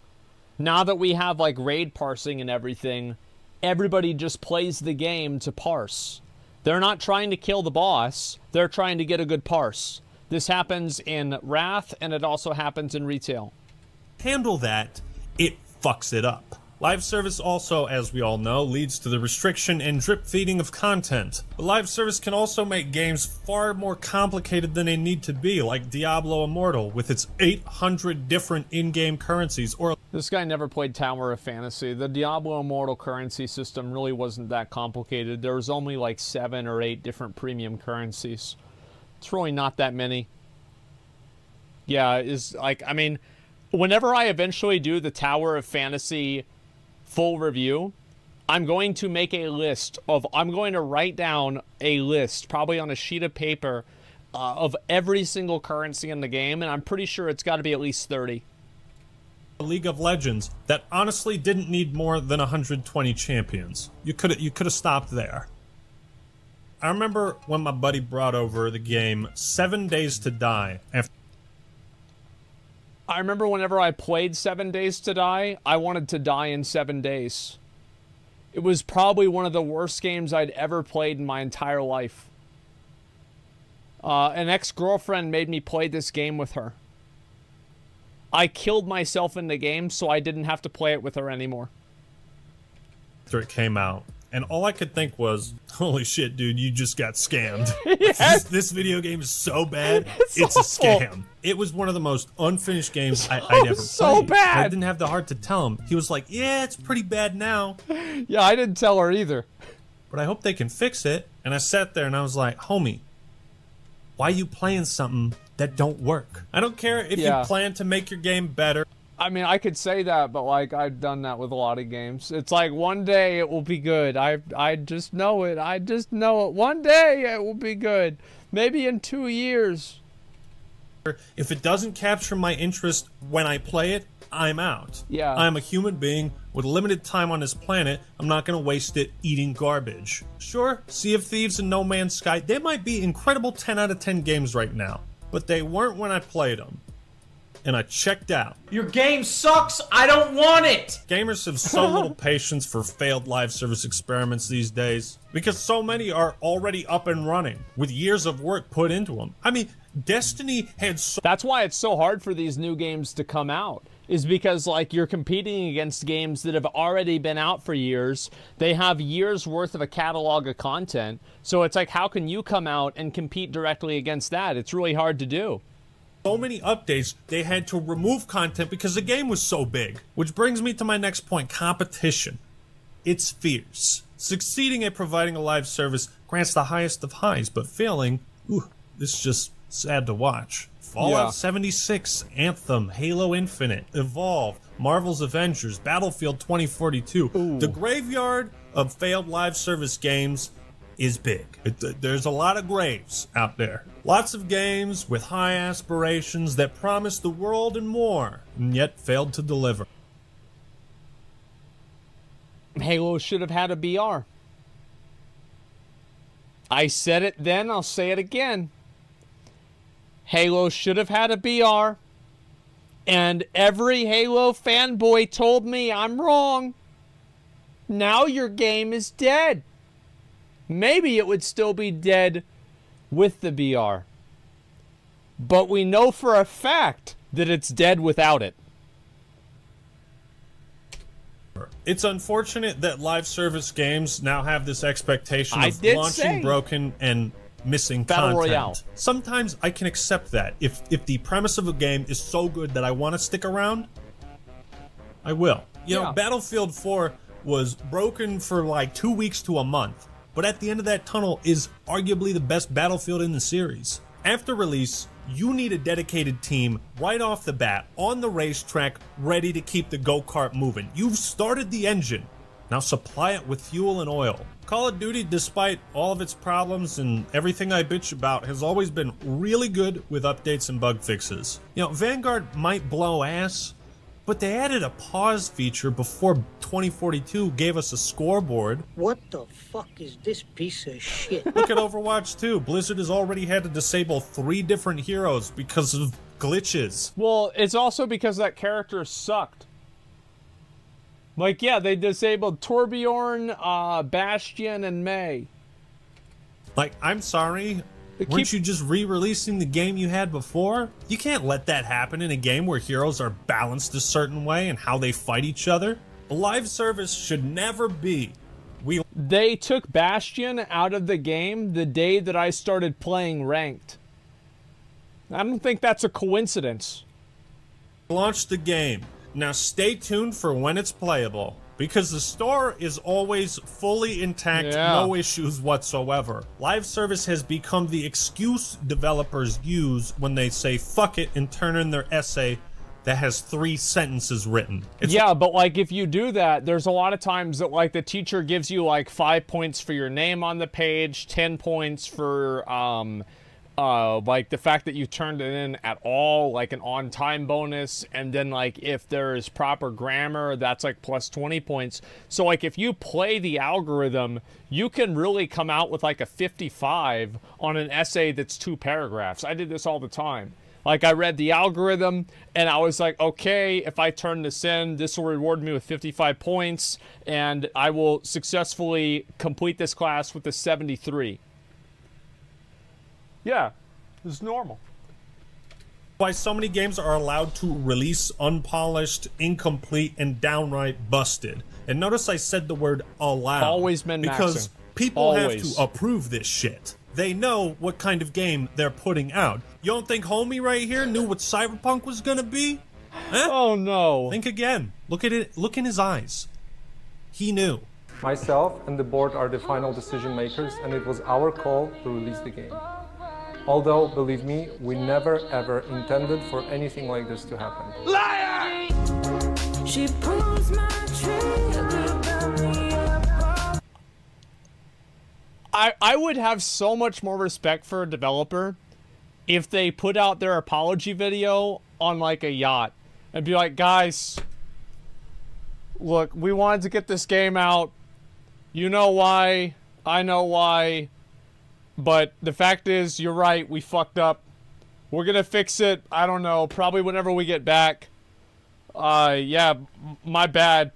Now that we have like raid parsing and everything, everybody just plays the game to parse. They're not trying to kill the boss. They're trying to get a good parse. This happens in Wrath and it also happens in retail. handle that, it fucks it up. Live service also, as we all know, leads to the restriction and drip feeding of content. But live service can also make games far more complicated than they need to be, like Diablo Immortal, with its 800 different in-game currencies, or This guy never played Tower of Fantasy. The Diablo Immortal currency system really wasn't that complicated. There was only like seven or eight different premium currencies. It's really not that many. Yeah, is like I mean, whenever I eventually do the Tower of Fantasy full review, I'm going to make a list of I'm going to write down a list, probably on a sheet of paper, uh, of every single currency in the game, and I'm pretty sure it's got to be at least 30. League of Legends that honestly didn't need more than 120 champions. You could you could have stopped there. I remember when my buddy brought over the game Seven Days to Die after I remember whenever I played Seven Days to Die, I wanted to die in seven days. It was probably one of the worst games I'd ever played in my entire life. Uh, an ex girlfriend made me play this game with her. I killed myself in the game so I didn't have to play it with her anymore. After it came out. And all I could think was, holy shit, dude, you just got scammed. this, this video game is so bad, it's, a scam. It was one of the most unfinished games I, I'd ever so played. bad. I didn't have the heart to tell him. He was like, yeah, it's pretty bad now, Yeah, I didn't tell her either. but I hope they can fix it. And I sat there and I was like, homie, why you playing something that don't work? I don't care if Yeah. you plan to make your game better. I mean, I could say that, but like I've done that with a lot of games. It's like one day it will be good. I I just know it. I just know it. One day it will be good. Maybe in 2 years. If it doesn't capture my interest when I play it, I'm out. Yeah. I'm a human being with limited time on this planet. I'm not going to waste it eating garbage. Sure, Sea of Thieves and No Man's Sky, they might be incredible 10 out of 10 games right now, but they weren't when I played them. And I checked out. Your game sucks. I don't want it. Gamers have so little patience for failed live service experiments these days because so many are already up and running with years of work put into them. I mean, Destiny had so That's why it's so hard for these new games to come out. Is because like you're competing against games that have already been out for years. They have years worth of a catalog of content. So it's like how can you come out and compete directly against that? It's really hard to do. So many updates they had to remove content because the game was so big. Which brings me to my next point, competition. It's fierce. Succeeding at providing a live service grants the highest of highs, but failing, ooh, this is just sad to watch. Fallout Yeah. 76, Anthem, Halo Infinite, Evolve, Marvel's Avengers, Battlefield 2042. The graveyard of failed live service games is big. It, there's a lot of graves out there. Lots of games with high aspirations that promise the world and more, and yet failed to deliver. Halo should have had a BR. I said it then, I'll say it again. Halo should have had a BR. And every Halo fanboy told me I'm wrong. Now your game is dead. Maybe it would still be dead with the BR. But we know for a fact that it's dead without it. It's unfortunate that live service games now have this expectation I of launching broken and missing Battle content. Royale. Sometimes I can accept that. If if the premise of a game is so good that I want to stick around, I will. You Yeah. know, Battlefield 4 was broken for like 2 weeks to a month, but at the end of that tunnel is arguably the best Battlefield in the series. After release, you need a dedicated team right off the bat on the racetrack ready to keep the go-kart moving. You've started the engine. Now supply it with fuel and oil. Call of Duty, despite all of its problems and everything I bitch about, has always been really good with updates and bug fixes. You know, Vanguard might blow ass, but they added a pause feature before 2042 gave us a scoreboard. What the fuck is this piece of shit? Look at Overwatch 2. Blizzard has already had to disable three different heroes because of glitches. Well, it's also because that character sucked. Like, yeah, they disabled Torbjorn, uh, Bastion, and Mei. Like, I'm sorry. They Weren't keep- you just re-releasing the game you had before? You can't let that happen in a game where heroes are balanced a certain way and how they fight each other. A live service should never be. We They took Bastion out of the game the day that I started playing ranked. I don't think that's a coincidence. Launch the game. Now stay tuned for when it's playable. Because the store is always fully intact, Yeah. no issues whatsoever. Live service has become the excuse developers use when they say fuck it and turn in their essay that has three sentences written. It's yeah, but like if you do that, there's a lot of times that like the teacher gives you like five points for your name on the page, ten points for um uh like the fact that you turned it in at all, like an on time bonus, and then like if there is proper grammar, that's like plus twenty points. So like if you play the algorithm, you can really come out with like a fifty five on an essay that's two paragraphs. I did this all the time. Like I read the algorithm and I was like, okay, if I turn this in, this will reward me with 55 points and I will successfully complete this class with a 73. Yeah, it's normal. why so many games are allowed to release unpolished, incomplete, and downright busted. And notice I said the word allowed. Always min-maxing. Because people Always. have to approve this shit. They know what kind of game they're putting out. You don't think homie right here knew what Cyberpunk was gonna be? Huh? Oh no. Think again. Look at it. Look in his eyes. He knew. Myself and the board are the final decision makers, and it was our call to release the game. Although, believe me, we never ever intended for anything like this to happen. Liar! She pulls my trigger, got me up. I, I would have so much more respect for a developer if they put out their apology video on like a yacht and be like, guys, look, we wanted to get this game out. You know why. I know why. But the fact is, you're right. We fucked up. We're gonna fix it. I don't know. Probably whenever we get back. Uh, yeah, my bad.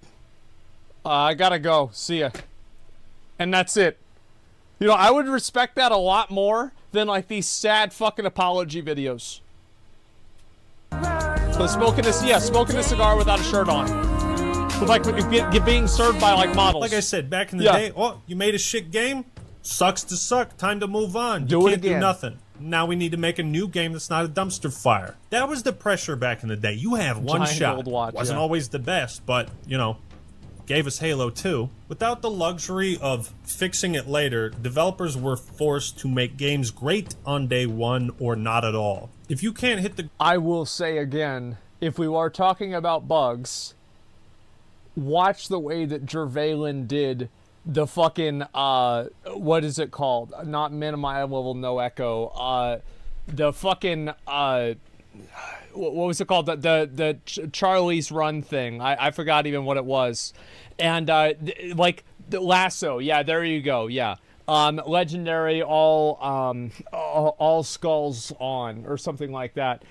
Uh, I gotta go. See ya. And that's it. You know, I would respect that a lot more than like these sad fucking apology videos. So smoking this, yeah, smoking a cigar without a shirt on, with like get, get being served by like models. Like I said, back in the Yeah. day, oh, you made a shit game? Sucks to suck. Time to move on. Do you it can't do again. nothing. Now we need to make a new game that's not a dumpster fire. That was the pressure back in the day. You have one Giant shot. watch, Wasn't yeah. always the best, but, you know, gave us Halo 2. Without the luxury of fixing it later, developers were forced to make games great on day one or not at all. If you can't hit the I will say again, if we are talking about bugs, watch the way that Jervalen did the fucking uh what is it called? Not minimize level no echo. Uh the fucking uh what was it called? The the, the Ch- Charlie's Run thing. I, I forgot even what it was. And uh like the LASO. Yeah, there you go. Yeah. Um legendary all um all, all skulls on or something like that.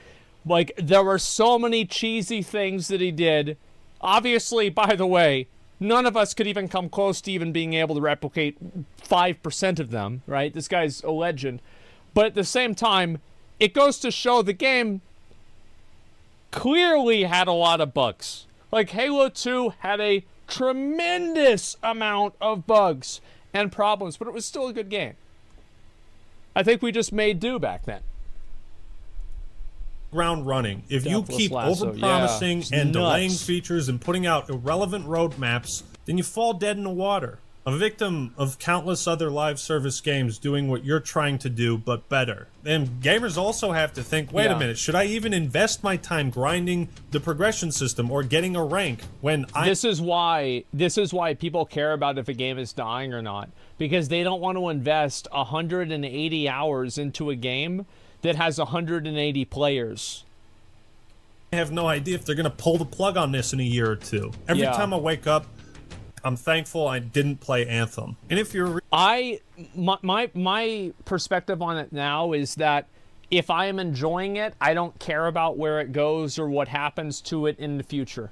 Like there were so many cheesy things that he did. Obviously, by the way, none of us could even come close to even being able to replicate 5% of them, right? This guy's a legend. But at the same time, it goes to show the game clearly had a lot of bugs. Like Halo 2 had a tremendous amount of bugs and problems, but it was still a good game. I think we just made do back then. Ground running. If you keep Lasso, overpromising yeah. And delaying features and putting out irrelevant roadmaps, then you fall dead in the water. A victim of countless other live service games doing what you're trying to do, but better. And gamers also have to think wait Yeah. a minute, should I even invest my time grinding the progression system or getting a rank when I. this is why this is why people care about if a game is dying or not because they don't want to invest 180 hours into a game that has 180 players. I have no idea if they're going to pull the plug on this in a year or two. Every Yeah. time I wake up, I'm thankful I didn't play Anthem. And if you're I my, my my perspective on it now is that if I am enjoying it, I don't care about where it goes or what happens to it in the future.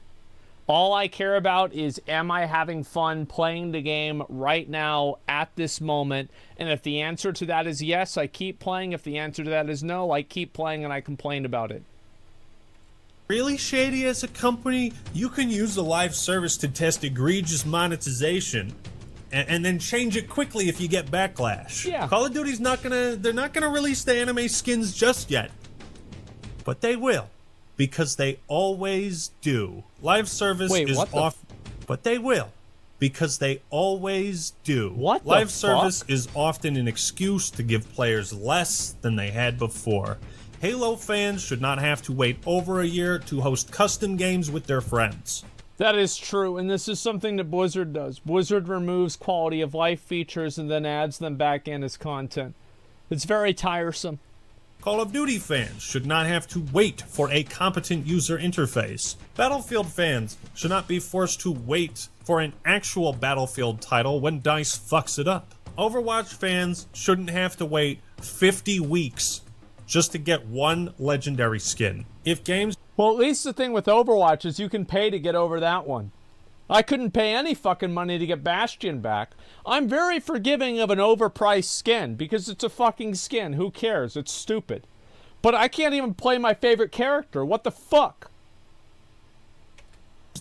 All I care about is am I having fun playing the game right now at this moment? And if the answer to that is yes, I keep playing. If the answer to that is no, I keep playing and I complain about it. really shady as a company, you can use the live service to test egregious monetization. And, and then change it quickly if you get backlash. Yeah. Call of Duty's not gonna they're not gonna release the anime skins just yet. But they will. Because they always do. Live service Wait, is the off but they will. Because they always do. What Live service is often an excuse to give players less than they had before. Halo fans should not have to wait over a year to host custom games with their friends. That is true, and this is something that Blizzard does. Blizzard removes quality of life features and then adds them back in as content. It's very tiresome. Call of Duty fans should not have to wait for a competent user interface. Battlefield fans should not be forced to wait for an actual Battlefield title when DICE fucks it up. Overwatch fans shouldn't have to wait 50 weeks just to get one legendary skin. If games Well, at least the thing with Overwatch is you can pay to get over that one. I couldn't pay any fucking money to get Bastion back. I'm very forgiving of an overpriced skin because it's a fucking skin. Who cares? It's stupid. But I can't even play my favorite character. What the fuck?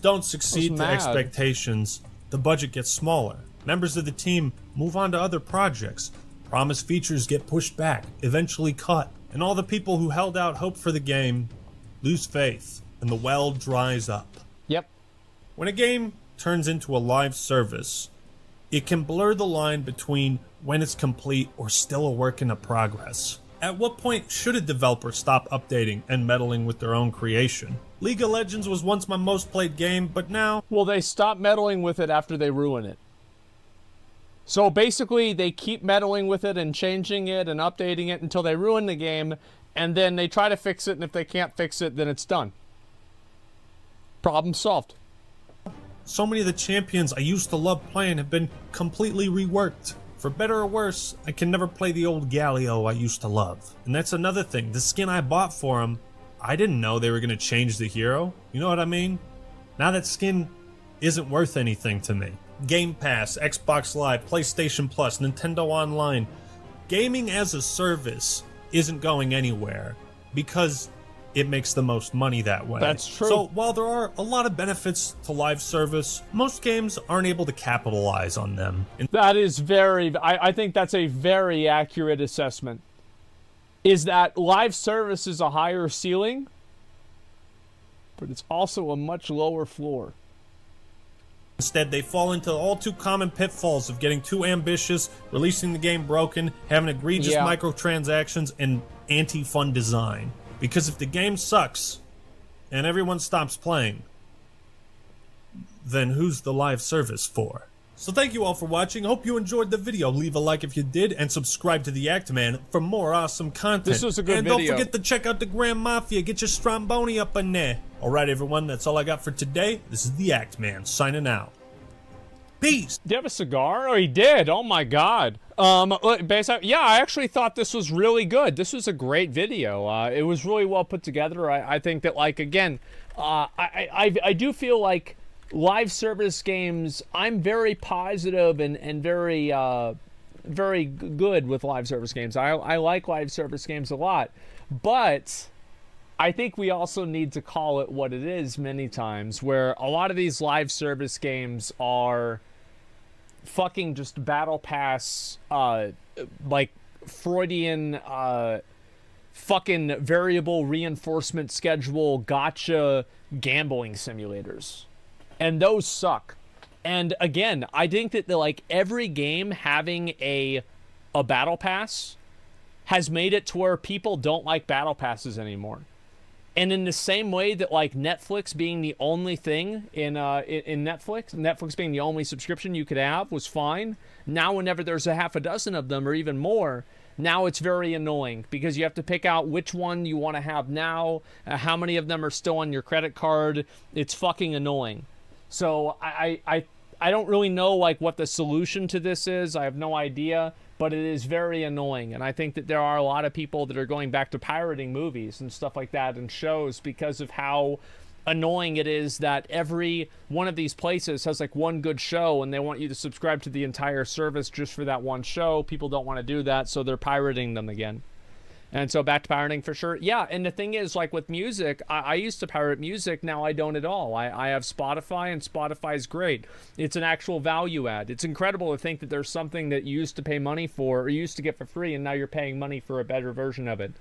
don't succeed to expectations, the budget gets smaller. Members of the team move on to other projects. Promised features get pushed back, eventually cut, and all the people who held out hope for the game lose faith, and the well dries up. Yep. When a game turns into a live service, it can blur the line between when it's complete or still a work in progress. At what point should a developer stop updating and meddling with their own creation? League of Legends was once my most played game, but now Well, they stop meddling with it after they ruin it. So basically, they keep meddling with it and changing it and updating it until they ruin the game, and then they try to fix it, and if they can't fix it, then it's done. Problem solved. So many of the champions I used to love playing have been completely reworked. For better or worse, I can never play the old Galio I used to love. And that's another thing, the skin I bought for him, I didn't know they were gonna change the hero. You know what I mean? Now that skin isn't worth anything to me. Game Pass, Xbox Live, PlayStation Plus, Nintendo Online, gaming as a service isn't going anywhere because it makes the most money that way. That's true. So while there are a lot of benefits to live service, most games aren't able to capitalize on them. And That is very. I, I think that's a very accurate assessment. Is that live service is a higher ceiling, but it's also a much lower floor. Instead, they fall into all too common pitfalls of getting too ambitious, releasing the game broken, having egregious Yeah. microtransactions, and anti fun design. Because if the game sucks and everyone stops playing, then who's the live service for? So thank you all for watching. Hope you enjoyed the video. Leave a like if you did, and subscribe to the Act Man for more awesome content. This was a good and video. don't forget to check out the Grand Mafia. Get your Stromboni up in there. Alright everyone, that's all I got for today. This is the Act Man signing out. Peace! Do you have a cigar? Oh, he did. Oh my God. Um, based yeah, I actually thought this was really good. This was a great video. Uh, it was really well put together. I, I think that, like, again, uh, I, I, I do feel like live service games. I'm very positive and and very uh, very good with live service games. I I like live service games a lot, but. I think we also need to call it what it is many times, where a lot of these live service games are fucking just battle pass, uh, like Freudian, uh, fucking variable reinforcement schedule gacha gambling simulators. And those suck. And again, I think that the, like every game having a a battle pass has made it to where people don't like battle passes anymore. And in the same way that like Netflix being the only thing in uh in, Netflix, Netflix being the only subscription you could have was fine. Now whenever there's a half a dozen of them or even more, now it's very annoying because you have to pick out which one you want to have now, uh, how many of them are still on your credit card. It's fucking annoying. So I I I don't really know like what the solution to this is. I have no idea, but it is very annoying. And I think that there are a lot of people that are going back to pirating movies and stuff like that and shows because of how annoying it is that every one of these places has like one good show and they want you to subscribe to the entire service just for that one show. People don't want to do that, so they're pirating them again. And so back to pirating for sure. Yeah, and the thing is, like with music, I, I used to pirate music. Now I don't at all. I, I have Spotify, and Spotify's great. It's an actual value add. It's incredible to think that there's something that you used to pay money for or you used to get for free, and now you're paying money for a better version of it.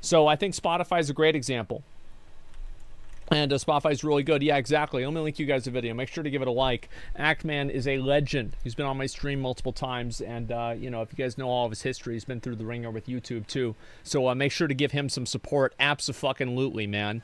So I think Spotify is a great example. And uh, Spotify's really good. Yeah, exactly. Let me link you guys a video. Make sure to give it a like. Actman is a legend. He's been on my stream multiple times, and uh, you know, if you guys know all of his history, he's been through the ringer with YouTube too. So uh, make sure to give him some support. Absolutely, man.